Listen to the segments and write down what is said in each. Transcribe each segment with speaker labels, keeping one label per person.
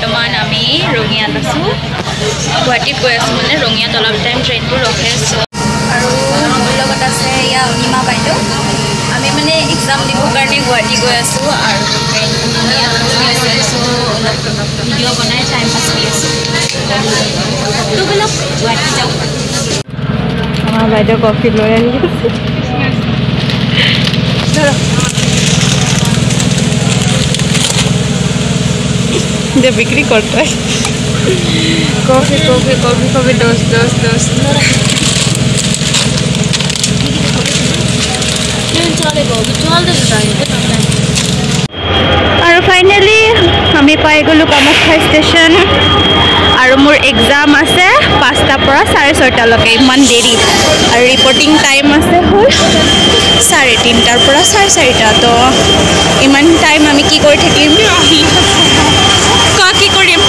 Speaker 1: বৰ্তমান আমি ৰঙিয়াত আছোঁ। গুৱাহাটীত গৈ আছোঁ মানে ৰঙিয়াত অলপ টাইম ট্ৰেইনটো ৰখে চ' আৰু মোৰ লগত আছে এয়া অনিমা বাইদেউ। আমি মানে এক্সাম দিবৰ কাৰণে গুৱাহাটী গৈ আছোঁ আৰু আছে ভিডিঅ' বনাই টাইম পাছ কৰি আছোঁ। বলক গুৱাহাটী যাওঁ।
Speaker 2: বাইদেউ কফি লৈ আহি আছে। দোষ আৰু ফাইনেলি আমি পাই গ'লোঁ কামাখ্যা ষ্টেচন আৰু মোৰ এক্সাম আছে পাঁচটাৰ পৰা চাৰে ছয়টালৈকে ইমান দেৰি। আৰু ৰিপৰ্টিং টাইম আছে হ'ল চাৰে তিনিটাৰ পৰা চাৰে চাৰিটা। তো ইমান টাইম আমি কি কৰি থাকিম কোৱা কি কৰিম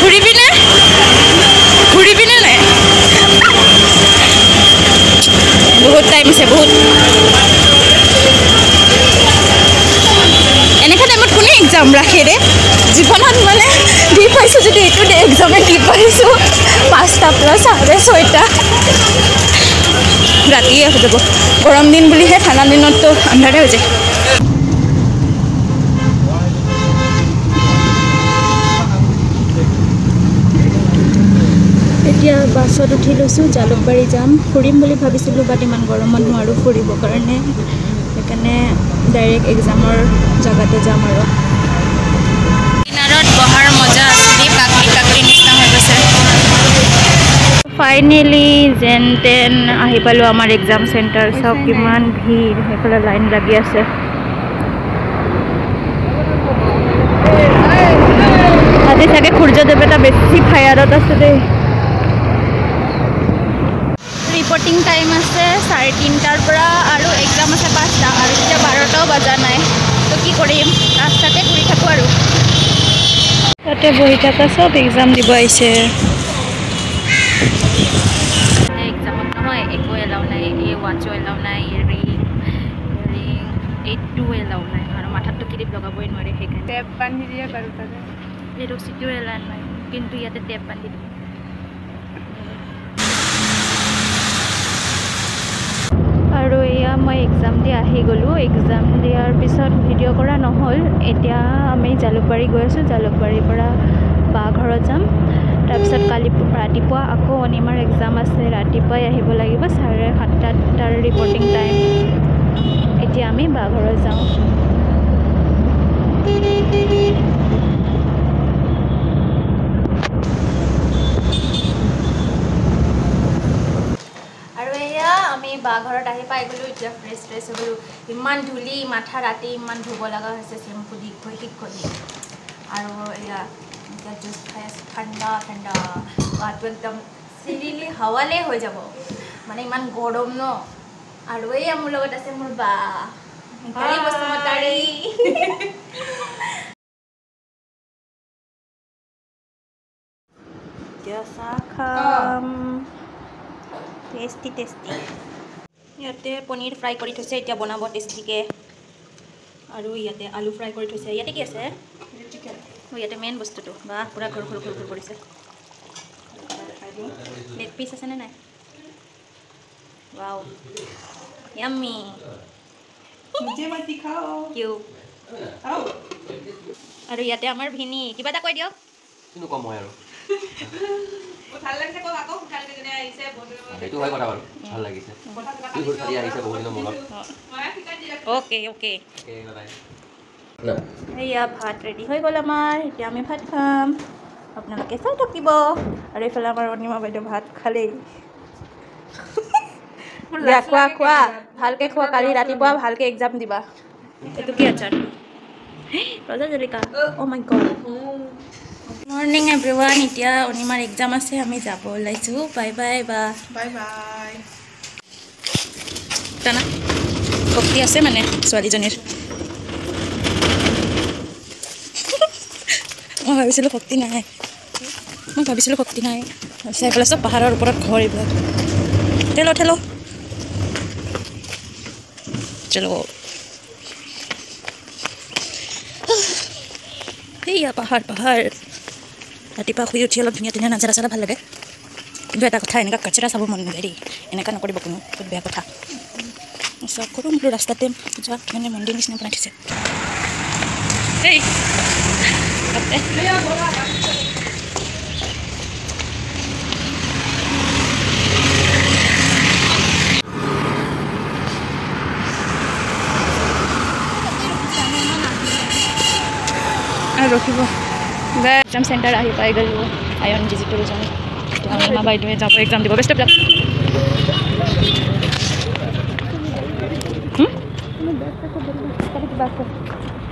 Speaker 2: ঘূৰিবিনে ঘূৰিবিনে নাই বহুত টাইম আছে বহুত এনেকুৱা টাইমত কোনে এক্সাম ৰাখে ৰে জীৱনত মানে দি পাইছোঁ যদি এইটো এক্সামে দি পাইছোঁ পাঁচটাৰ পৰা চাৰে ছয়টা। ৰাতিয়ে হৈ যাব। গৰম দিন বুলিহে ঠাণ্ডা দিনততো আন্ধাৰে হৈ যায়। এতিয়া বাছত উঠি লৈছোঁ জালুকবাৰী যাম। ফুৰিম বুলি ভাবিছিলোঁ বাট ইমান গৰমত নোৱাৰোঁ ফুৰিবৰ কাৰণে। সেইকাৰণে ডাইৰেক্ট এক্সামৰ জেগাতে যাম আৰু।
Speaker 1: কিনাৰত বহাৰ মজা আছিলে কাকৰি কাকৰি নিচিনা হৈ গৈছে।
Speaker 2: ফাইনেলি যেন তেন আহি পালোঁ আমাৰ এক্সাম চেণ্টাৰ চাওক কিমান ভিৰ সেইফালে লাইন লাগি আছে। আজি চাগে সূৰ্যদেৱ এটা বেছি ফায়াৰত আছে দেই।
Speaker 1: ৰিপৰ্টিং টাইম আছে চাৰে তিনিটাৰ পৰা আৰু এক্সাম আছে পাঁচটা আৰু এতিয়া বাৰটাও বজা নাই। তো কি কৰিম? ৰাস্তাতে ঘূৰি থাকোঁ আৰু।
Speaker 2: তাতে বহি থকা চব এক্সাম দিব আহিছে।
Speaker 1: এক্সামত নহয় একো এলাও নাই এই ৱাচো এলাও নাই ইয়েৰিং ইয়েৰিং এইটো এলাও নাই আৰু মাথাততো ক্লিপ লগাবই নোৱাৰে সেইকাৰণে।
Speaker 2: টেপ বান্ধি দিয়ে বাৰু তাতে।
Speaker 1: এই ৰচিটোও এলাও নাই কিন্তু ইয়াতে টেপ বান্ধি দিব
Speaker 2: এয়া মই এক্সাম দি আহি গ'লোঁ। এক্সাম দিয়াৰ পিছত ভিডিঅ' কৰা নহ'ল। এতিয়া আমি জালুকবাৰী গৈ আছোঁ। জালুকবাৰীৰ পৰা বা ঘৰত যাম। তাৰপিছত কালি ৰাতিপুৱা আকৌ অনিমাৰ এক্সাম আছে। ৰাতিপুৱাই আহিব লাগিব। চাৰে সাতটাত তাৰ ৰিপৰ্টিং টাইম এতিয়া আমি বা ঘৰত যাওঁ।
Speaker 1: আমি বাঘৰত আহি পাই গ'লোঁ এতিয়া ফ্ৰেছ ফ্ৰেছ হৈ গ'লোঁ। ইমান ধূলি মাথা ৰাতি ইমান ধুব লগা হৈছে চেম্পু দি ঘঁহি শিক ঘঁহি আৰু এয়া এতিয়া জুচ খাই আছোঁ ঠাণ্ডা ঠাণ্ডা। গাটো একদম চিৰিলি হাৱালে হৈ যাব। মানে ইমান গৰম ন। আৰু এয়া মোৰ লগত আছে মোৰ বা।
Speaker 2: এতিয়া চাহ খাম। টেষ্টি টেষ্টি
Speaker 1: ইয়াতে পনীৰ ফ্ৰাই কৰি থৈছে এতিয়া বনাব টেষ্টিকে আৰু ইয়াতে আলু ফ্ৰাই কৰি থৈছে। ইয়াতে কি আছে? ইয়াতে মেইন বস্তুটো। বা পুৰা ঘৰ ঘৰ ঘৰ ঘৰ কৰিছে। লেগ পিচ আছেনে নাই? আৰু ইয়াতে আমাৰ ভিনী। কিবা এটা কৈ দিয়ক।
Speaker 3: কিনো কম আৰু?
Speaker 1: Okay okay.
Speaker 2: এয়া ভাত ৰেডি হৈ গ'ল আমাৰ এতিয়া আমি ভাত খাম আপোনালোকে চাই থাকিব আৰু এইফালে আমাৰ অনিমা বাইদেউ ভাত খালেই দিয়া খোৱা খোৱা ভালকৈ খোৱা কালি ৰাতিপুৱা ভালকৈ এক্সাম দিবা এইটো কি আচাৰ ৰজা জলিকা oh' my god morning everyone এতিয়া অনিমাৰ এক্সাম আছে আমি যাব ওলাইছোঁ বাই বাই বা
Speaker 4: বাই বাই
Speaker 2: জানা শক্তি আছে মানে ছোৱালীজনীৰ মই ভাবিছিলোঁ শক্তি নাই মই ভাবিছিলোঁ শক্তি নাই চাই পেলাই চব পাহাৰৰ ওপৰত ঘৰ এইবিলাক ঠেলো ঠেলো চলো সেয়া পাহাৰ পাহাৰ ৰাতিপুৱা শুই উঠি অলপ ধুনীয়া ধুনীয়া নাজাৰা চালা ভালো লাগে। কিন্তু এটা কথা, এনেকুৱা কাচৰা চাব মন নাযায় দেই। এনেকুৱা নকৰিব কোনো, বহুত বেয়া কথা। চব সৰু বোলো ৰাস্তাতে পূজা মানে মন্দিৰ নিচিনা বনাই থৈছে। আৰু ৰখিব। এক্সাম চেণ্টাৰ আহি পাই গ'লোঁ। ডিজিটেল যাম এতিয়া আমাৰ বাইদেৱে যাব এক্সাম দিব। Best luck.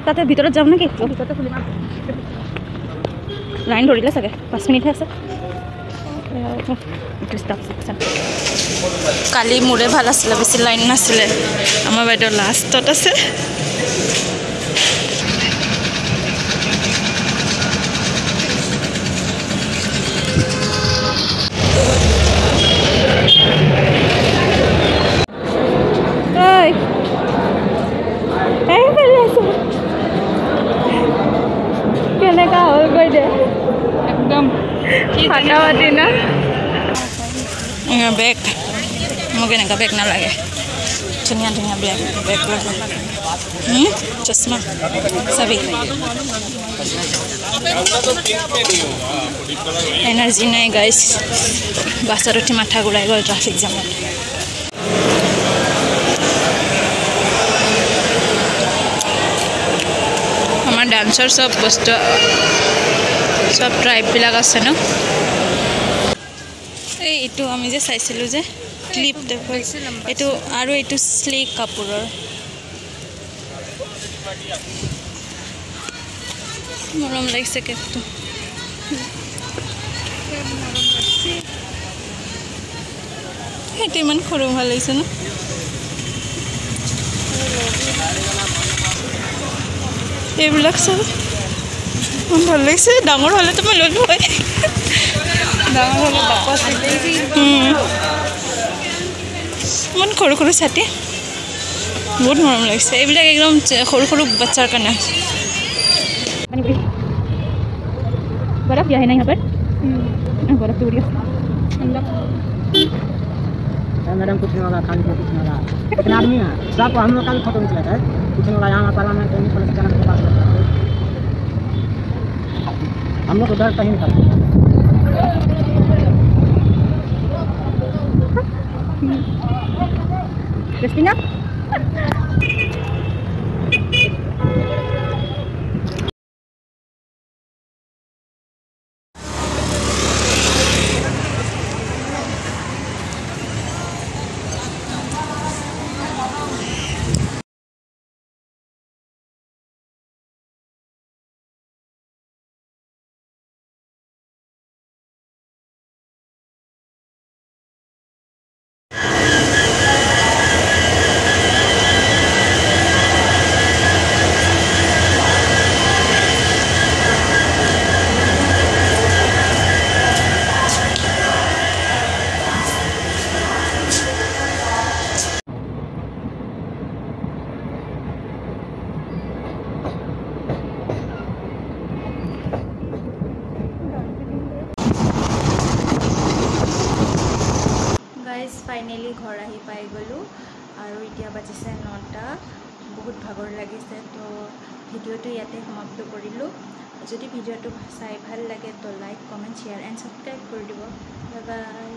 Speaker 2: তাতে ভিতৰত যাম নেকি? লাইন ধৰিলে চাগে। পাঁচ মিনিটহে আছে। কালি মোৰে ভাল আছিলে বেছি লাইন নাছিলে। আমাৰ বাইদেউ লাষ্টত আছে। ঐ এই ফালে আছে কেনেকা হ'ল গৈ দে একদম ফাটা পাতি না বেগ মোক এনেকুৱা বেগ নালাগে ধুনীয়া ধুনীয়া বেগ বেগ লাগে হুম, চশমা চাবি এনাৰ্জি নাই গাইছ বাছত উঠি মাথা ঘূৰাই গ'ল ট্ৰাফিক জামত আমাৰ ডান্সৰ চব বস্তু চব ট্ৰাইববিলাক আছে ন এই এইটো আমি যে চাইছিলোঁ যে ক্লিপ টাইপৰ এইটো আৰু এইটো শ্লিক কাপোৰৰ মৰম লাগিছে কেকটো সেইটো ইমান সৰু ভাল লাগিছে ন এইবিলাক চব ইমান ভাল লাগিছে ডাঙৰ হ'লেতো মই ল'লোঁ হয় ডাঙৰ হ'লে ইমান সৰু সৰু ছাতি বহুত মৰম লাগিছে এইবিলাক একদম সৰু সৰু বাচ্চাৰ কাৰণে बर्फ़ क्या है ना यहाँ पर? बर्फ़ तो
Speaker 5: मैडम कुछ नहीं होगा खाली कुछ नहीं होगा। कितना आदमी है। सबको हम लोग का भी फ़ोटो निकला था कुछ नहीं होगा यहाँ पार्लियामेंट में पुलिस चैनल के पास हम लोग को डर कहीं नहीं था।
Speaker 2: क्रिस्टीना
Speaker 6: গাইজ ফাইনেলি ঘৰ আহি পাই গ'লোঁ। আৰু এতিয়া বাজিছে নটা। বহুত ভাগৰ লাগিছে তো ভিডিঅ'টো ইয়াতে সমাপ্ত কৰিলোঁ। যদি ভিডিঅ'টো চাই ভাল লাগে তো like comment share and subscribe কৰি দিব। Bye bye